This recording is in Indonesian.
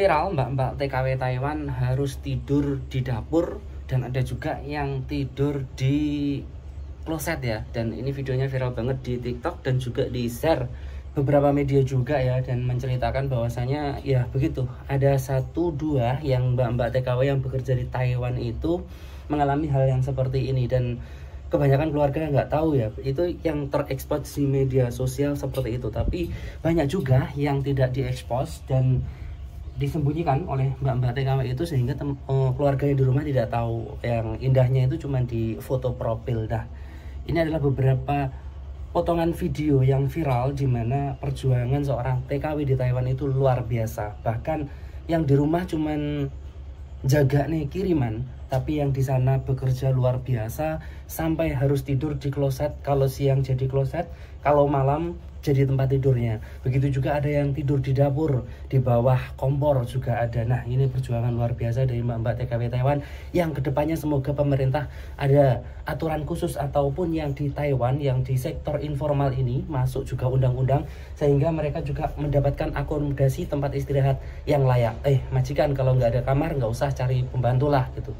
viral mbak-mbak TKW Taiwan harus tidur di dapur dan ada juga yang tidur di kloset ya. Dan ini videonya viral banget di TikTok dan juga di share beberapa media juga ya dan menceritakan bahwasanya ya begitu ada satu dua yang mbak-mbak TKW yang bekerja di Taiwan itu mengalami hal yang seperti ini dan kebanyakan keluarga nggak tahu ya itu yang terekspos di media sosial seperti itu. Tapi banyak juga yang tidak diekspos dan disembunyikan oleh mbak-mbak TKW itu sehingga tem uh, keluarga yang di rumah tidak tahu yang indahnya itu cuma di foto profil. Dah ini adalah beberapa potongan video yang viral di mana perjuangan seorang TKW di Taiwan itu luar biasa. Bahkan yang di rumah cuman jaga nih kiriman tapi yang di sana bekerja luar biasa sampai harus tidur di kloset kalau siang jadi kloset kalau malam jadi tempat tidurnya. Begitu juga ada yang tidur di dapur, di bawah kompor juga ada. Nah, ini perjuangan luar biasa dari mbak-mbak TKW Taiwan yang ke depannya semoga pemerintah ada aturan khusus ataupun yang di Taiwan, yang di sektor informal ini masuk juga undang-undang sehingga mereka juga mendapatkan akomodasi tempat istirahat yang layak. Eh, majikan kalau nggak ada kamar nggak usah cari pembantu lah gitu.